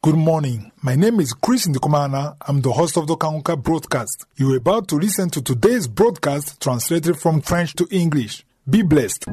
Good morning. My name is Chris Ndikumana. I'm the host of the Kanguka broadcast. You're about to listen to today's broadcast translated from French to English. Be blessed.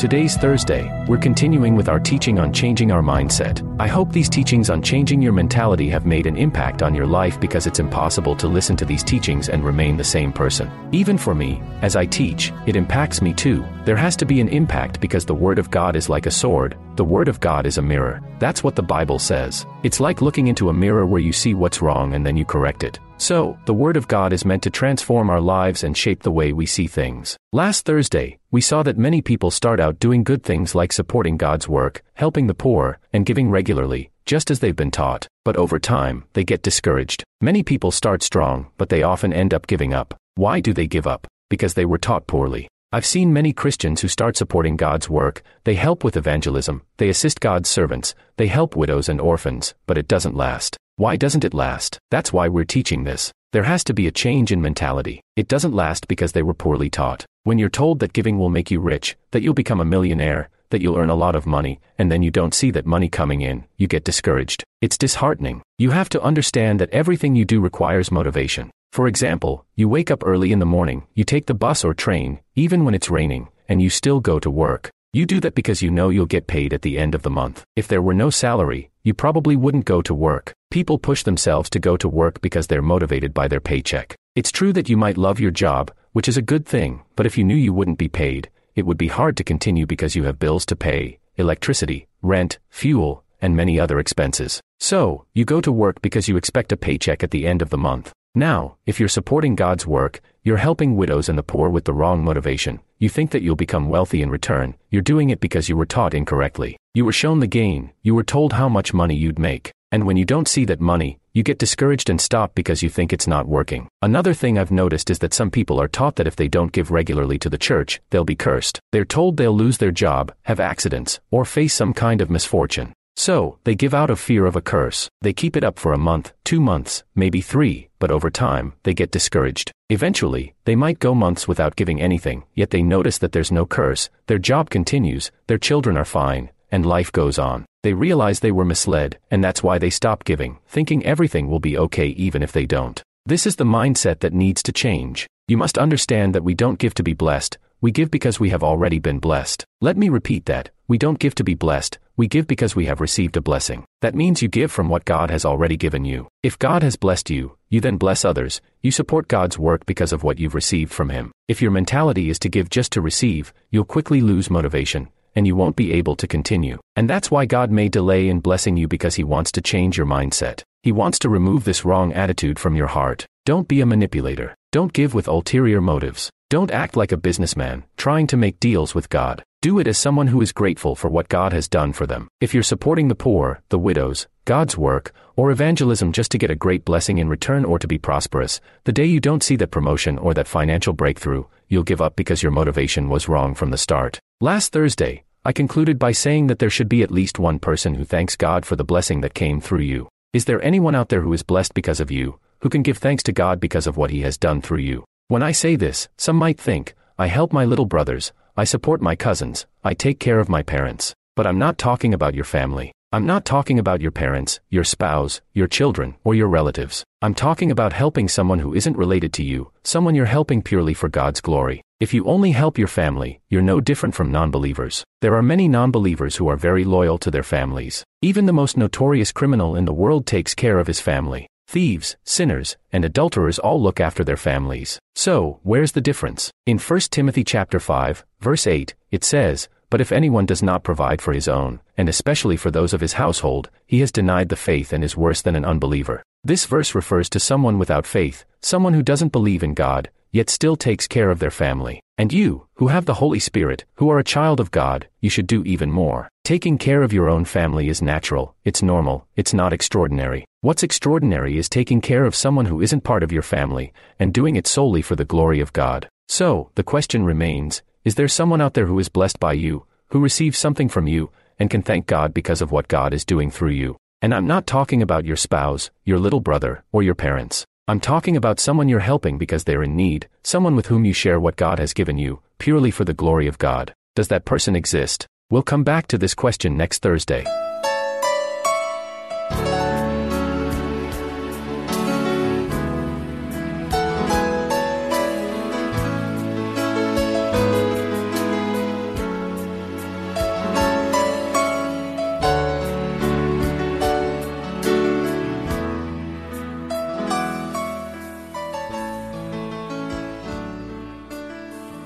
Today's Thursday, we're continuing with our teaching on changing our mindset. I hope these teachings on changing your mentality have made an impact on your life because it's impossible to listen to these teachings and remain the same person. Even for me, as I teach, it impacts me too. There has to be an impact because the Word of God is like a sword, the Word of God is a mirror. That's what the Bible says. It's like looking into a mirror where you see what's wrong and then you correct it. So, the Word of God is meant to transform our lives and shape the way we see things. Last Thursday, we saw that many people start out doing good things like supporting God's work, helping the poor, and giving regularly, just as they've been taught. But over time, they get discouraged. Many people start strong, but they often end up giving up. Why do they give up? Because they were taught poorly. I've seen many Christians who start supporting God's work, they help with evangelism, they assist God's servants, they help widows and orphans, but it doesn't last. Why doesn't it last? That's why we're teaching this. There has to be a change in mentality. It doesn't last because they were poorly taught. When you're told that giving will make you rich, that you'll become a millionaire, that you'll earn a lot of money, and then you don't see that money coming in, you get discouraged. It's disheartening. You have to understand that everything you do requires motivation. For example, you wake up early in the morning, you take the bus or train, even when it's raining, and you still go to work. You do that because you know you'll get paid at the end of the month. If there were no salary, you probably wouldn't go to work. People push themselves to go to work because they're motivated by their paycheck. It's true that you might love your job, which is a good thing, but if you knew you wouldn't be paid, it would be hard to continue because you have bills to pay, electricity, rent, fuel, and many other expenses. So, you go to work because you expect a paycheck at the end of the month. Now, if you're supporting God's work, you're helping widows and the poor with the wrong motivation. You think that you'll become wealthy in return. You're doing it because you were taught incorrectly. You were shown the gain. You were told how much money you'd make. And when you don't see that money, you get discouraged and stop because you think it's not working. Another thing I've noticed is that some people are taught that if they don't give regularly to the church, they'll be cursed. They're told they'll lose their job, have accidents, or face some kind of misfortune. So, they give out of fear of a curse. They keep it up for a month, two months, maybe three, but over time, they get discouraged. Eventually, they might go months without giving anything, yet they notice that there's no curse, their job continues, their children are fine, and life goes on. They realize they were misled, and that's why they stop giving, thinking everything will be okay even if they don't. This is the mindset that needs to change. You must understand that we don't give to be blessed, we give because we have already been blessed. Let me repeat that. We don't give to be blessed, we give because we have received a blessing. That means you give from what God has already given you. If God has blessed you, you then bless others, you support God's work because of what you've received from Him. If your mentality is to give just to receive, you'll quickly lose motivation, and you won't be able to continue. And that's why God may delay in blessing you because He wants to change your mindset. He wants to remove this wrong attitude from your heart. Don't be a manipulator. Don't give with ulterior motives. Don't act like a businessman, trying to make deals with God. Do it as someone who is grateful for what God has done for them. If you're supporting the poor, the widows, God's work, or evangelism just to get a great blessing in return or to be prosperous, the day you don't see that promotion or that financial breakthrough, you'll give up because your motivation was wrong from the start. Last Thursday, I concluded by saying that there should be at least one person who thanks God for the blessing that came through you. Is there anyone out there who is blessed because of you, who can give thanks to God because of what He has done through you? When I say this, some might think, I help my little brothers, I support my cousins, I take care of my parents. But I'm not talking about your family. I'm not talking about your parents, your spouse, your children, or your relatives. I'm talking about helping someone who isn't related to you, someone you're helping purely for God's glory. If you only help your family, you're no different from non-believers. There are many non-believers who are very loyal to their families. Even the most notorious criminal in the world takes care of his family. Thieves, sinners, and adulterers all look after their families. So, where's the difference? In 1 Timothy chapter 5, verse 8, it says, But if anyone does not provide for his own, and especially for those of his household, he has denied the faith and is worse than an unbeliever. This verse refers to someone without faith, someone who doesn't believe in God, yet still takes care of their family. And you, who have the Holy Spirit, who are a child of God, you should do even more. Taking care of your own family is natural, it's normal, it's not extraordinary. What's extraordinary is taking care of someone who isn't part of your family, and doing it solely for the glory of God. So, the question remains, is there someone out there who is blessed by you, who receives something from you, and can thank God because of what God is doing through you? And I'm not talking about your spouse, your little brother, or your parents. I'm talking about someone you're helping because they're in need, someone with whom you share what God has given you, purely for the glory of God. Does that person exist? We'll come back to this question next Thursday.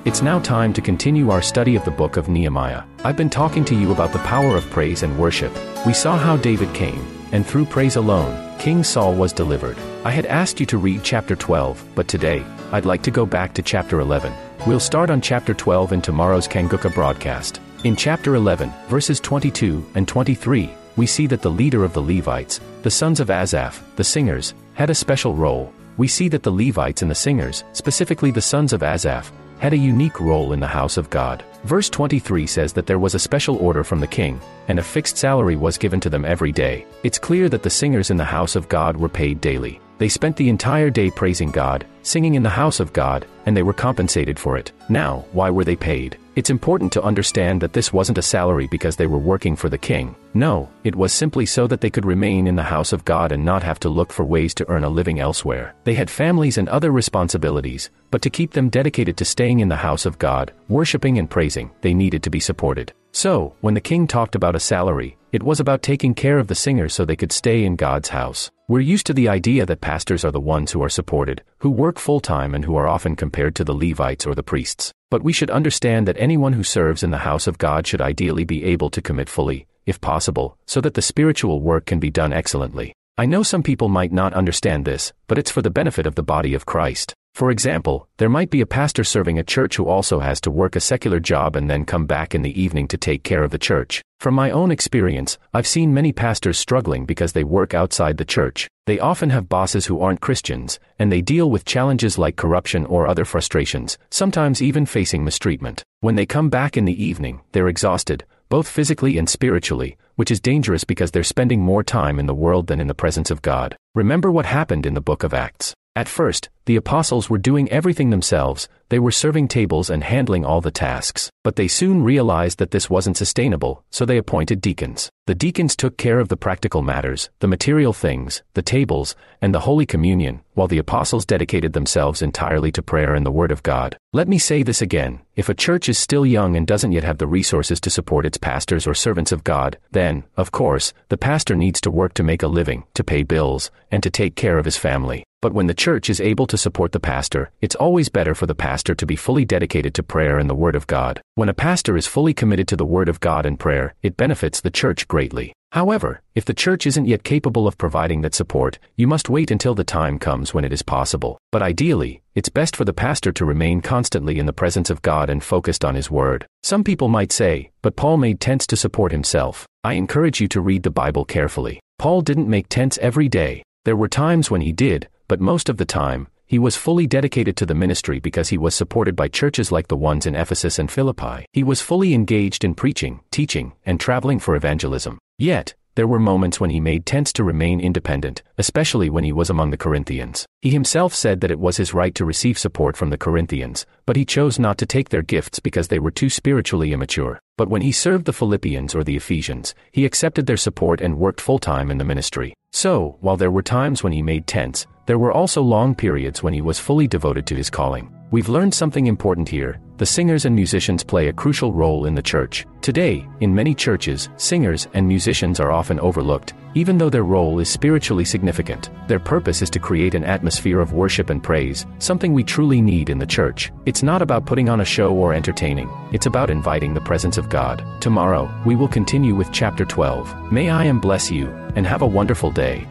It's now time to continue our study of the book of Nehemiah. I've been talking to you about the power of praise and worship. We saw how David came, and through praise alone, King Saul was delivered. I had asked you to read chapter 12, but today, I'd like to go back to chapter 11. We'll start on chapter 12 in tomorrow's Kanguka broadcast. In chapter 11, verses 22 and 23, we see that the leader of the Levites, the sons of Asaph, the singers, had a special role. We see that the Levites and the singers, specifically the sons of Asaph, had a unique role in the house of God. Verse 23 says that there was a special order from the king, and a fixed salary was given to them every day. It's clear that the singers in the house of God were paid daily. They spent the entire day praising God, singing in the house of God, and they were compensated for it. Now, why were they paid? It's important to understand that this wasn't a salary because they were working for the king. No, it was simply so that they could remain in the house of God and not have to look for ways to earn a living elsewhere. They had families and other responsibilities, but to keep them dedicated to staying in the house of God, worshiping and praising, they needed to be supported. So, when the king talked about a salary, it was about taking care of the singers so they could stay in God's house. We're used to the idea that pastors are the ones who are supported, who work full time and who are often compared to the Levites or the priests. But we should understand that anyone who serves in the house of God should ideally be able to commit fully, if possible, so that the spiritual work can be done excellently. I know some people might not understand this, but it's for the benefit of the body of Christ. For example, there might be a pastor serving a church who also has to work a secular job and then come back in the evening to take care of the church. From my own experience, I've seen many pastors struggling because they work outside the church. They often have bosses who aren't Christians, and they deal with challenges like corruption or other frustrations, sometimes even facing mistreatment. When they come back in the evening, they're exhausted, both physically and spiritually, which is dangerous because they're spending more time in the world than in the presence of God. Remember what happened in the book of Acts. At first, the apostles were doing everything themselves, they were serving tables and handling all the tasks. But they soon realized that this wasn't sustainable, so they appointed deacons. The deacons took care of the practical matters, the material things, the tables, and the Holy Communion, while the apostles dedicated themselves entirely to prayer and the Word of God. Let me say this again if a church is still young and doesn't yet have the resources to support its pastors or servants of God, then, of course, the pastor needs to work to make a living, to pay bills, and to take care of his family. But when the church is able to support the pastor, it's always better for the pastor to be fully dedicated to prayer and the Word of God. When a pastor is fully committed to the Word of God and prayer, it benefits the church greatly. However, if the church isn't yet capable of providing that support, you must wait until the time comes when it is possible. But ideally, it's best for the pastor to remain constantly in the presence of God and focused on His Word. Some people might say, but Paul made tents to support himself. I encourage you to read the Bible carefully. Paul didn't make tents every day. There were times when he did, but most of the time, he was fully dedicated to the ministry because he was supported by churches like the ones in Ephesus and Philippi. He was fully engaged in preaching, teaching, and traveling for evangelism. Yet, there were moments when he made tents to remain independent, especially when he was among the Corinthians. He himself said that it was his right to receive support from the Corinthians, but he chose not to take their gifts because they were too spiritually immature. But when he served the Philippians or the Ephesians, he accepted their support and worked full time in the ministry. So, while there were times when he made tents, there were also long periods when he was fully devoted to his calling. We've learned something important here. The singers and musicians play a crucial role in the church. Today, in many churches, singers and musicians are often overlooked, even though their role is spiritually significant. Their purpose is to create an atmosphere of worship and praise, something we truly need in the church. It's not about putting on a show or entertaining, it's about inviting the presence of God. Tomorrow, we will continue with chapter 12. May I am bless you, and have a wonderful day.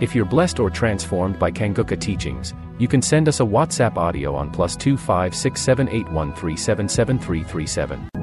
If you're blessed or transformed by Kanguka teachings, you can send us a WhatsApp audio on plus 2567813777337.